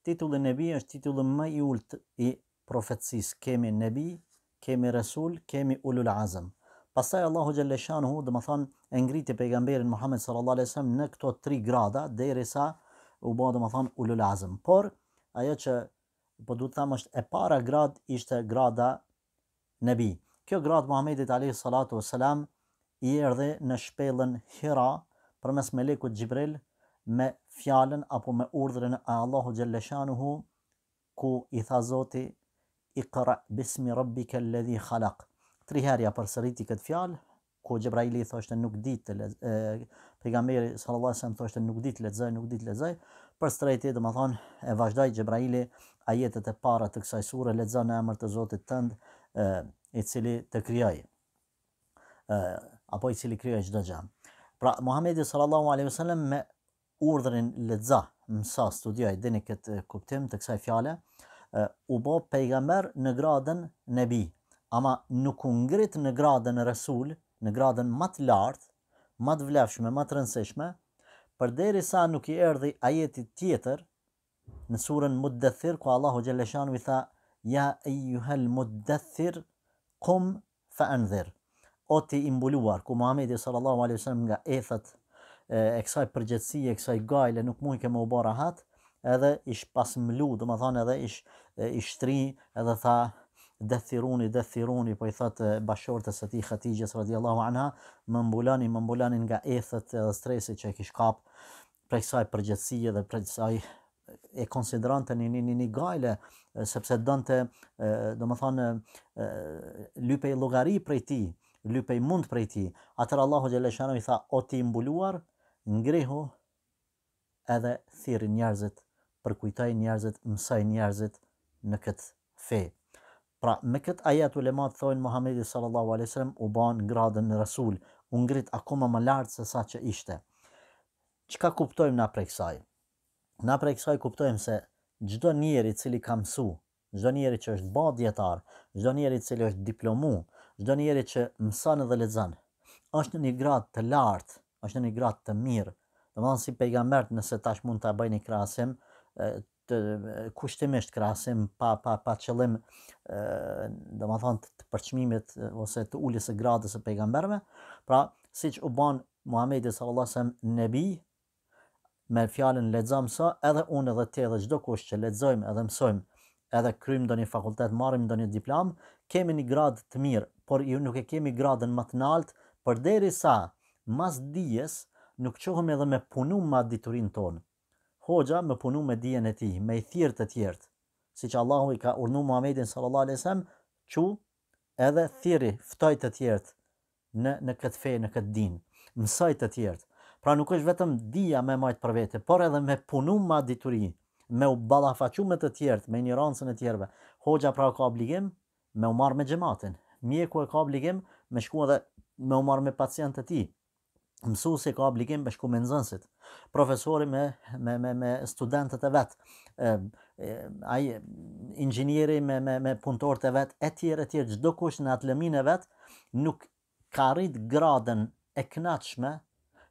Titulli Nebi është titulli më i ultë i profecisë, kemi Nebi, kemi Resul, kemi Ulul Azm. Pastaj Allahu xhelle shanuhu, domethënë, e ngriti pejgamberin Muhamed sallallahu alejhi ve sellem në këto tri grada derisa u bë domethënë Ulul Azm. Por ajo që po du të them është e para gradë ishte grada Nebi. Kjo gradë Muhamedit alejhi salatu ue selam i erdhi në shpellën Hira përmes melekut Xhibril me fjalën apo me urdhrin e Allahu xhelle shanuhu ku i tha Zoti Iqra bismi rabbikal ledhi khalaq. Tri herë ia përsëriti këtë fjalë ku Xhebraili i thoshte nuk di të, pejgamberi sallallahu alajhi wasallam thoshte nuk di të lexoj, nuk di të lexoj, për së treti, domethënë, e vazhdoi Xhebraili ajetet e para të kësaj sure, lexo në emër të Zotit tënd, e, i cili të krijoi. Ë, apo i cili krijoi çdo gjë. Pra Muhamedi sallallahu alajhi wasallam me Urdhrin lexo, mëso, studio, dini këtë kuptim të kësaj fjale, u bë pejgamber në gradën nebi, ama nuk u ngrit në gradën resul, në gradën më të lartë, më të vlefshme, më të rëndësishme, përderisa nuk i erdhi ajeti tjetër në surën Muddathir ku Allahu xhelle shanuhu i tha ja ejuhel muddathir kum fe endhir o ti i mbuluar ku Muhamedi sallallahu alaihi wasallam nga ethet e kësaj përgjegjësie, kësaj gajle nuk mundke me u bë rahat, edhe ish pas mblu, domethënë edhe ish i shtri, edhe tha dethiruni, dethiruni, po i thot bashkëshortes së tij Hatixhes radhiyallahu anha, më mbuloni, më mbuloni nga ethet edhe stresit që e kish kap. prej kësaj përgjegjësie edhe prej kësaj e konsideronte një një një gajle sepse donte domethënë lypej llogari prej tij, lypej mund prej tij. Atëherë Allahu xhelle shanuhu i tha o ti i mbuluar, ngrihu edhe thirri njerëzit, përkujtoji njerëzit, mësoji njerëzit në këtë fe. Pra, me këtë ajet ulemat thonë Muhamedi sallallahu alejhi ve sellem u ba në gradën Resul, u ngrit akoma më lart se sa që ishte. Çka kuptojmë na prej kësaj? Na prej kësaj kuptojmë se çdo njeri i cili ka mësu, çdo njeri që është ba dijetar, çdo njeri i cili është diplomu, çdo njeri që mëson dhe lexon, është në një gradë të lartë, është në një gradë të mirë. Domethënë si pejgambert nëse tash mund ta bëjmë krahasim, kushtimisht krahasim pa pa pa qëllim ë domethënë të përçmimit ose të uljes së gradës së pejgamberëve pra siç u ba Muhamedi sallallahu alajhi wasallam nebi me fjalën lexo mëso edhe unë dhe ti dhe çdo kush që lexojmë edhe mësojmë edhe kryjmë ndonjë fakultet marrim ndonjë diplomë kemi një gradë të mirë por ju nuk e kemi gradën më të lartë përderisa mas dijes nuk çohemi edhe me punu me atë diturinë tonë Hoxha me punu me dijen e tij, me i thirr të tjertë, siç Allahu e ka urdhnu Muhamedin sallallahu alejhi ve sellem, çu edhe thirri, ftoji të tjertë në në këtë fe, në këtë din. Mësoji të tjertë. Pra nuk është vetëm dija me e majtë për vete, por edhe me punu me atë dituri, me u ballafaqu me të tjertë, me injorancën e të tjerëve. Hoxha pra ka obligim me u marr me xhematin. Mjeku e ka obligim me shku edhe me u marr me pacientët e tij. Mësuesi ka obligim me shku me nxënësit, profesori me, me, me, me studentët e vet, ai inxhinieri me, me, me punëtorët e vet, e tjerë, e tjerë, çdokush në atë lëminë e vet, nuk ka arrit gradën e knatshme,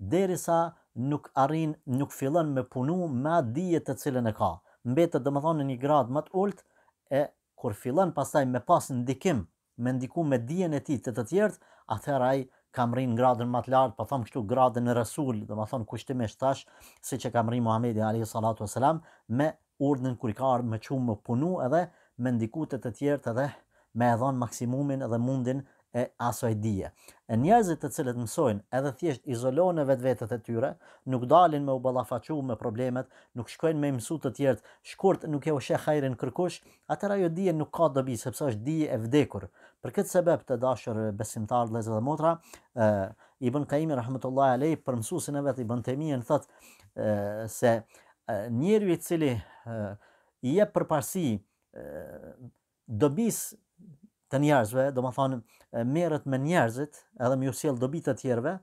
derisa nuk arrin, nuk fillon me punu me atë dije të cilën e ka. Mbetet domethënë në një gradë ma të ultë, e kur fillon pastaj me pas ndikim me ndiku me dijen e tij te të tjerët, atëherë ai ka mri në gradën ma të lartë, po thom kështu gradën e Resul, domethënë kushtimisht thash, siç e ka mri Muhamedi alayhi salatu wasalam, me urdhnin kur i ka ardhur me u çu me punu edhe me ndiku te të tjerët edhe me e dhon maksimumin dhe mundin e asaj dije. E njerëzit të cilët mësojnë edhe thjesht izolohen në vetveten e tyre, nuk dalin me u ballafaqu me problemet, nuk shkojnë me i mësu të tjerët, shkurt nuk jau sheh hajrin kërkush, Atëherë ajo dije nuk ka dobi, sepse është dije e vdekur. Për këtë sebeb, të dashur besimtarë, vëllezër dhe motra, e, Ibn Kaimi rahmetullahi alej për mësuesin e vet Ibn Temien thotë se njeriu i cili i jep përparësi dobisë të njerëzve, domethënë merret me njerëzit, edhe me ju sjell dobi të tjerëve,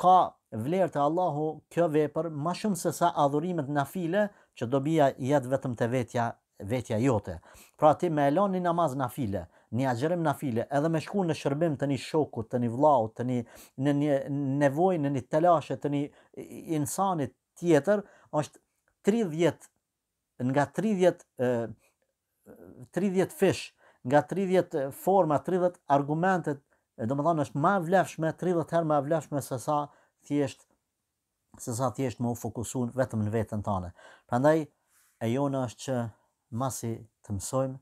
ka vlerë te Allahu kjo vepër ma shumë se sa adhurimet nafile, që dobia jet vetëm te vetja vetja jote. Pra ti me e lon një namaz nafile, një agjërim nafile, edhe me shku në shërbim të një shokut, të një vllaut, të një në një nevojë, në një telashe të një insanit tjetër, është 30 nga 30 30 fish, nga 30 forma, 30 argumente, domethënë është ma e vlefshme 30 herë ma e vlefshme se sa thjesht se sa thjesht me u fokusu vetëm në veten tane. Prandaj e jona është që masi të mësojmë,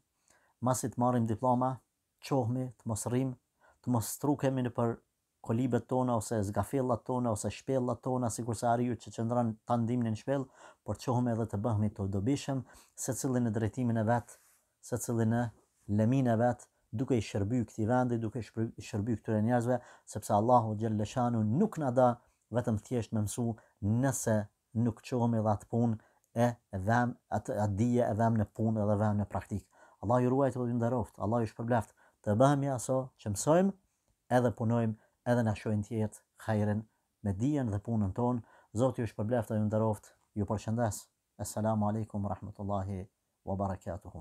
masi të marrim diploma, çohmi, të mos rrimë, të mos strukemi nëpër kolibet tona ose zgafellat tona ose shpellat tona sikurse ariu që qëndron tan dimnin në shpellë, por çohemi edhe të bëhemi të dobishëm, secili në drejtimin e vet, secili në lëminë e vet, duke i shërby këtij vendi, duke i shërby këtyre njerëzve, sepse Allahu xhelleshanu nuk na do vetëm thjesht me mësu nëse nuk çohemi dhe atë punë e vemë atë atë dije e vemë në punë edhe vemë në praktikë Allah ju ruajt dhe ju nderoftë Allah ju shpërbleftë të bëhemi aso që mësojmë edhe punojmë edhe na shojnë tjertë hajrin me dijen dhe punën tonë Zoti ju shpërbleftë dhe ju nderoftë ju përshëndes Esselamu Alejkum Rahmetullahi Wa Barakatuhu